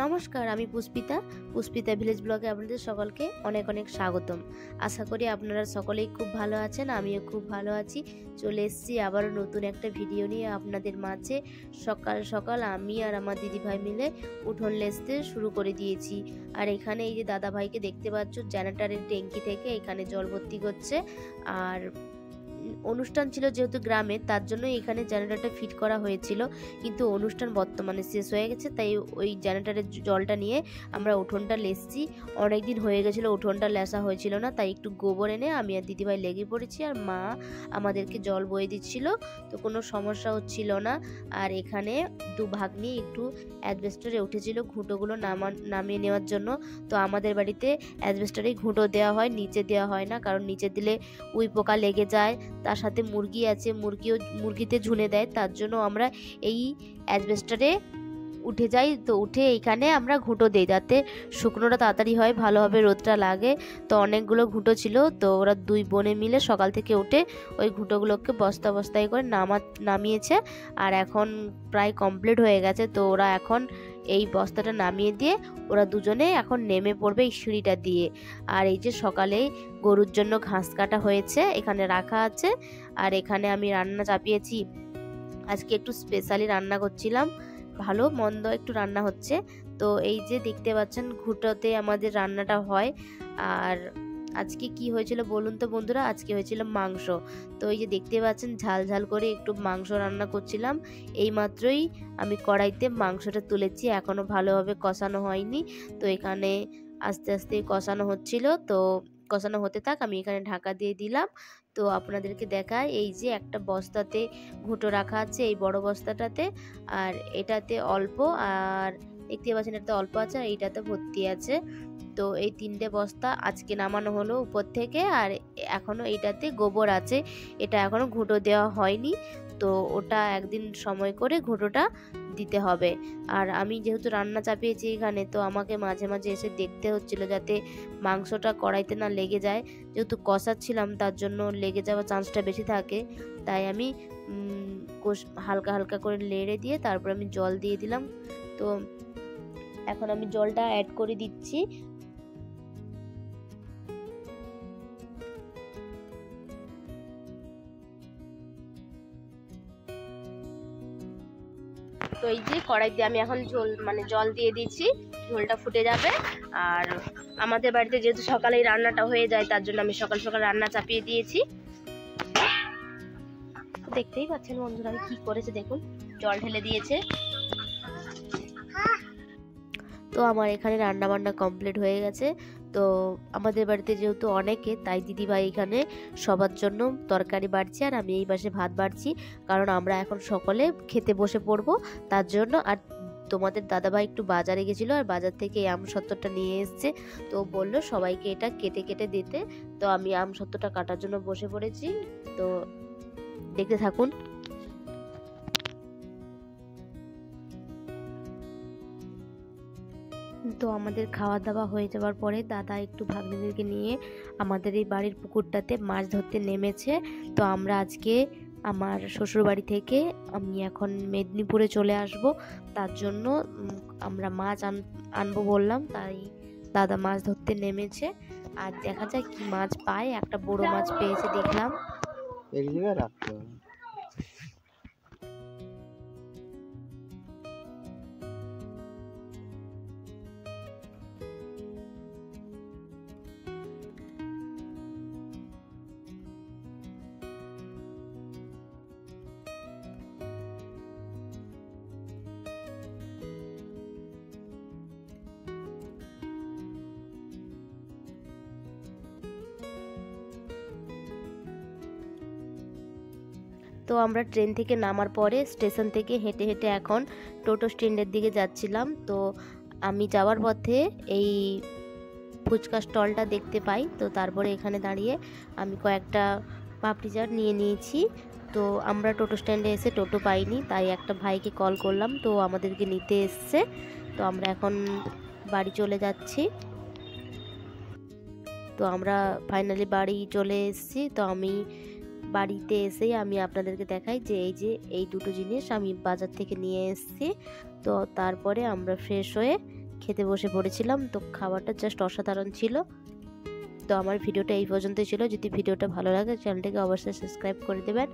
নমস্কার, আমি পুষ্পিতা। পুষ্পিতা ভিলেজ ব্লগে আপনাদের সকলকে অনেক অনেক স্বাগতম। আশা করি আপনারা সকলেই খুব ভালো আছেন, আমিও খুব ভালো আছি। চলে এসেছি আবারও নতুন একটা ভিডিও নিয়ে আপনাদের মাঝে। সকাল সকাল আমি আর আমার দিদিভাই মিলে উঠোন লেসতে শুরু করে দিয়েছি। আর এখানে এই যে দাদা ভাইকে দেখতে পাচ্ছ জেনারেটারের ট্যাঙ্কি থেকে এখানে জল ভর্তি করছে। আর অনুষ্ঠান ছিল যেহেতু গ্রামে, তার জন্য এখানে জেনারেটর ফিট করা হয়েছিল। কিন্তু অনুষ্ঠান বর্তমানে শেষ হয়ে গেছে, তাই ওই জেনারেটরের জলটা নিয়ে আমরা উঠোনটা লেসছি। অনেক দিন হয়ে গেছিল, উঠোনটা লেসা হয়েছিল না, তাই একটু গোবর এনে আমি আর দিদিভাই লেগে পড়েছি আর মা আমাদেরকে জল বয়ে দিচ্ছিল, তো কোনো সমস্যা হচ্ছিল না। আর এখানে দু ভাগ নিয়ে একটু অ্যাডভেস্টারে উঠেছিল ঘুঁটোগুলো নামা, নামিয়ে নেওয়ার জন্য, তো আমাদের বাড়িতে অ্যাডভেস্টারেই ঘুঁটো দেওয়া হয়, নিচে দেওয়া হয় না, কারণ নিচে দিলে উই পোকা লেগে যায় তার সাথে মুরগি আছে, মুরগিও, মুরগিতে ঝুনে দেয়, তার জন্য আমরা এই অ্যাডভেস্টারে উঠে যাই। তো উঠে এইখানে আমরা ঘুঁটো দিই যাতে শুকনোটা তাড়াতাড়ি হয়, ভালোভাবে রোদটা লাগে। তো অনেকগুলো ঘুঁটো ছিল, তো ওরা দুই বোনে মিলে সকাল থেকে উঠে ওই ঘুঁটোগুলোকে বস্তা বস্তায় করে নামা, নামিয়েছে। আর এখন প্রায় কমপ্লিট হয়ে গেছে, তো ওরা এখন এই বস্তাটা নামিয়ে দিয়ে ওরা দুজনে এখন নেমে পড়বে এই সিঁড়িটা দিয়ে। আর এই যে সকালে গরুর জন্য ঘাস কাটা হয়েছে, এখানে রাখা আছে। আর এখানে আমি রান্না চাপিয়েছি। আজকে একটু স্পেশালি রান্না করছিলাম। ভালো, মন্দ একটু রান্না হচ্ছে। তো এই যে দেখতে পাচ্ছেন, ঘুটোতে আমাদের রান্নাটা হয়। আর আজকে কি হয়েছিল বলুন তো বন্ধুরা? আজকে হয়েছিল মাংস। তো এই যে দেখতে পাচ্ছেন, ঝাল ঝাল করে একটু মাংস রান্না করছিলাম। এই মাত্রই আমি কড়াইতে মাংসটা তুলেছি। এখনও ভালোভাবে কষানো হয়নি। তো এখানে আস্তে আস্তে কষানো হচ্ছিল। তো কষানো হতে থাক, আমি এখানে ঢাকা দিয়ে দিলাম। তো আপনাদেরকে দেখায় এই যে একটা বস্তাতে ঘুঁটো রাখা আছে এই বড় বস্তাটাতে। আর এটাতে অল্প, আর দেখতে পাচ্ছেন এটাতে অল্প আছে, আর এইটাতে ভর্তি আছে। তো এই তিনটে বস্তা আজকে নামানো হলো উপর থেকে আর এখনও এইটাতে গোবর আছে। এটা এখনও ঘুঁটো দেওয়া হয়নি। তো ওটা একদিন সময় করে ঘুঁটোটা দিতে হবে। আর আমি যেহেতু রান্না চাপিয়েছি এখানে, তো আমাকে মাঝে মাঝে এসে দেখতে হচ্ছিল যাতে মাংসটা কড়াইতে না লেগে যায়। যেহেতু কষাচ্ছিলাম, তার জন্য লেগে যাওয়ার চান্সটা বেশি থাকে। তাই আমি হালকা হালকা করে লেড়ে দিয়ে তারপর আমি জল দিয়ে দিলাম। তো এখন আমি জলটা অ্যাড করে দিচ্ছি। তো এই যে কড়াইতে আমি এখন ঝোল মানে জল দিয়ে দিচ্ছি, ঝোলটা ফুটে যাবে। আর আমাদের বাড়িতে যেহেতু সকালে রান্নাটা হয়ে যায়, তার জন্য আমি সকাল সকাল রান্না চাপিয়ে দিয়েছি। দেখতেই পাচ্ছেন বন্ধুরা আমি কি করেছে, দেখুন, জল ঢেলে দিয়েছে। তো আমার এখানে রান্না বান্না কমপ্লিট হয়ে গেছে। তো আমাদের বাড়িতে যেহেতু অনেকে, তাই দিদিভাই এখানে সবার জন্য তরকারি বাড়ছে আর আমি এই পাশে ভাত বাড়ছি। কারণ আমরা এখন সকলে খেতে বসে পড়ব, তার জন্য। আর তোমাদের দাদাভাই একটু বাজারে গেছিল আর বাজার থেকে এই আম সত্তরটা নিয়ে এসছে। তো বলল সবাইকে এটা কেটে কেটে দিতে। তো আমি আম সত্তরটা কাটার জন্য বসে পড়েছি। তো দেখতে থাকুন। তো আমাদের খাওয়া দাওয়া হয়ে যাওয়ার পরে দাদা একটু ভাগ্নিদেরকে নিয়ে আমাদের এই বাড়ির পুকুরটাতে মাছ ধরতে নেমেছে। তো আমরা আজকে আমার শ্বশুরবাড়ি থেকে আমি এখন মেদিনীপুরে চলে আসব। তার জন্য আমরা মাছ আন, আনব বললাম, তাই দাদা মাছ ধরতে নেমেছে। আর দেখা যায় কি মাছ পায়। একটা বড় মাছ পেয়েছে, দেখলাম। এক জায়গায় রাখতে হবে। তো আমরা ট্রেন থেকে নামার পরে স্টেশন থেকে হেঁটে হেঁটে এখন টোটো স্ট্যান্ডের দিকে যাচ্ছিলাম। তো আমি যাওয়ার পথে এই ফুচকা স্টলটা দেখতে পাই। তো তারপরে এখানে দাঁড়িয়ে আমি কয়েকটা পাপড়ি চাট নিয়ে নিয়েছি। তো আমরা টোটো স্ট্যান্ডে এসে টোটো পাইনি, তাই একটা ভাইকে কল করলাম। তো আমাদেরকে নিতে এসছে। তো আমরা এখন বাড়ি চলে যাচ্ছি। তো আমরা ফাইনালি বাড়ি চলে এসেছি। তো আমি বাড়িতে এসেই আমি আপনাদেরকে দেখাই যে এই যে এই দুটো জিনিস আমি বাজার থেকে নিয়ে এসেছি। তো তারপরে আমরা ফ্রেশ হয়ে খেতে বসে পড়েছিলাম। তো খাবারটা জাস্ট অসাধারণ ছিল। তো আমার ভিডিওটা এই পর্যন্তই ছিল। যদি ভিডিওটা ভালো লাগে, চ্যানেলটিকে অবশ্যই সাবস্ক্রাইব করে দেবেন।